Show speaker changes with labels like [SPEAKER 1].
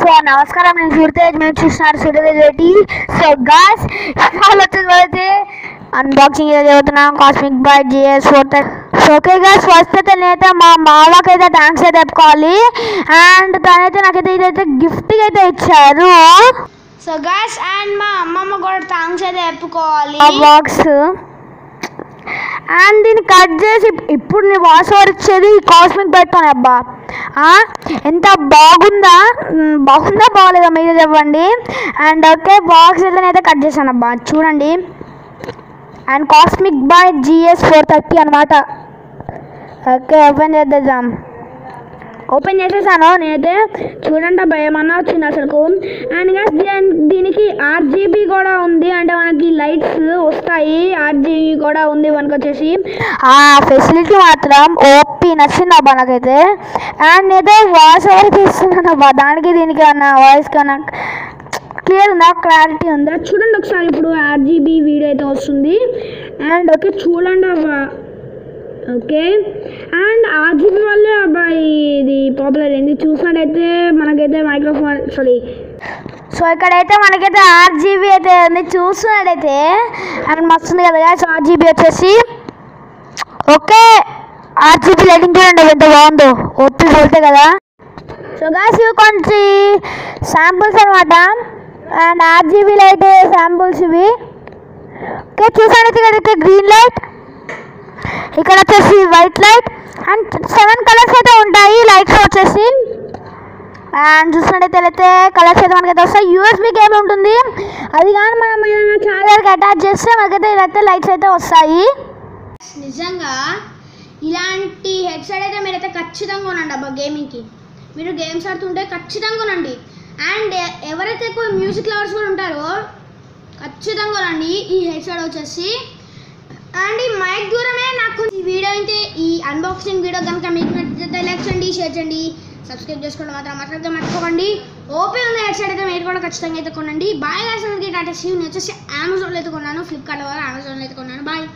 [SPEAKER 1] so నమస్కారం నేను సూర్తేజ్ మేము చూస్తున్నారు సూర్యతేజ్ రెడ్డి సో గాస్ ఇవాళ వచ్చేసి అన్బాక్సింగ్ చదువుతున్నాం Cosmic Byte GS four so okay గా ఫస్ట్ అయితే నేనైతే మా మామకి అయితే థ్యాంక్స్ అయితే చెప్పుకోవాలి అండ్ తనైతే నాకైతే ఇదైతే గిఫ్ట్గా అయితే ఇచ్చారు సో గాస్ అండ్ మా అమ్మమ్మ కూడా థ్యాంక్స్ అయితే చెప్పుకోవాలి బాక్స్ అండ్ దీన్ని కట్ చేసి ఇప్పుడు నీ వాష్ ఓవర్ ఇచ్చేది కాస్మిక్ పెడతాను అబ్బా ఎంత బాగుందా బాగుందా బాగలేదా మీద చెప్పండి అండ్ ఓకే బాక్స్ అయితే కట్ చేశాను అబ్బా చూడండి and Cosmic Byte GS four thirty అనమాట ఓకే ఓపెన్ చేద్దాం ఓపెన్ చేసేసాను నేనైతే చూడండి ఏమన్నా వచ్చింది అసలు అండ్ గైస్ దీనికి ఆర్జీబీ కూడా ఉంది అంటే మనకి లైట్స్ వస్తాయి ఆర్జీబీ కూడా ఉంది మనకు వచ్చేసి ఆ ఫెసిలిటీ మాత్రం ఓపి నచ్చిందబ్బా నాకైతే అండ్ నేనైతే వాయిస్ ఓవర్ తీస్తున్నానబ్బా దానికి దీనికి అన్న వాయిస్ కన్నా క్లియర్ ఉందా క్లారిటీ ఉందా చూడండి ఒకసారి ఇప్పుడు ఆర్జీబీ వీడియో అయితే వస్తుంది అండ్ ఓకే చూడండి అబ్బా ఓకే అండ్ ఆర్జీబీ వల్లే అబ్బాయి ఏంది చూసినట్టయితే మనకైతే మైక్రోఫోన్ సారీ సో ఇక్కడైతే మనకైతే ఆరు జీబీ అయితే ఉంది చూసినట్టయితే అండ్ ఉంది కదా ఆరు జీబీ వచ్చేసి ఓకే ఆరు జీబీ లైటింగ్ చూడండి ఎంత బాగుందో ఒప్పి చూస్తే కదా సో గాస్ ఇవి కొంచెం శాంపుల్స్ అనమాట and RGB light samples ఇవి ఓకే చూసినట్టయితే కదా గ్రీన్ లైట్ ఇక్కడ వచ్చేసి white light and seven colours అయితే ఉంటాయి లైట్స్ వచ్చేసి అండ్ చూసినట్టయితే కలర్స్ అయితే మనకైతే వస్తాయి యూఎస్బీ కేబుల్ ఉంటుంది అది కానీ మనం చార్జర్కి అటాచ్ చేస్తే మనకైతే ఇదైతే లైట్స్ అయితే వస్తాయి నిజంగా ఇలాంటి హెడ్సెట్ అయితే మీరైతే ఖచ్చితంగా కొనండి అబ్బా గేమింగ్కి మీరు గేమ్స్ ఆడుతుంటే ఖచ్చితంగా కొనండి అండ్ ఎవరైతే ఎక్కువ మ్యూజిక్ లవర్స్ కూడా ఉంటారో ఖచ్చితంగా ఉండండి ఈ హెడ్సెట్ వచ్చేసి అండి మైక్ దూరమే నాకు ఈ వీడియో అయితే ఈ అన్బాక్సింగ్ వీడియో కనుక మీకు నచ్చితే లైక్ చేయండి షేర్ చేయండి సబ్స్క్రైబ్ చేసుకోవడం మాత్రం మాట్లాడితే మర్చిపోకండి ఓపెన్ ఉన్న హెడ్సెట్ అయితే మీరు కూడా ఖచ్చితంగా అయితే కొనండి బాయ్ గాయస్ అందరికీ టాటా నేను వచ్చేసి అమెజాన్లో అయితే కొన్నాను ఫ్లిప్కార్ట్ ద్వారా అమెజాన్లో అయితే కొన్నాను బాయ్